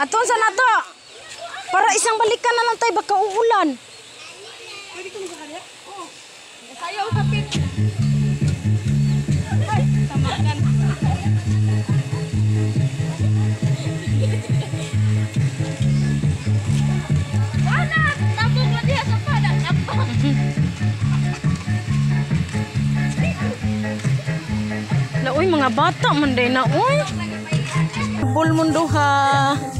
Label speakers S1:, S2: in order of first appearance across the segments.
S1: Aton sa nato. Para isang balikan na lang tayo baka uulan.
S2: Pwede ka magkakaliya? Oo. Sayaw sa pin. Ay, tamakan. Wala! Tapos na diya sa pada. Tapos.
S1: Na uy mga bata na uy. Bol mundo ha.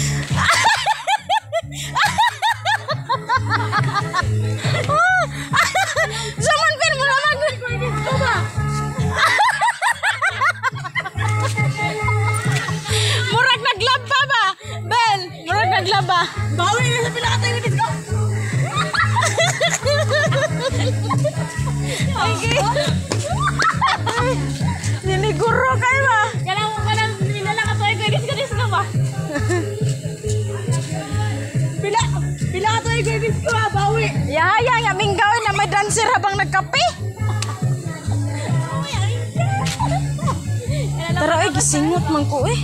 S1: Zaman pin mo naman. Murag naglaba ba? Bel, murag naglaba.
S2: Bawi na sa pinakatay ng bawi.
S1: Yaya, nga minggawin na may dancer habang nagkape. Pero ay gisingot man ko eh.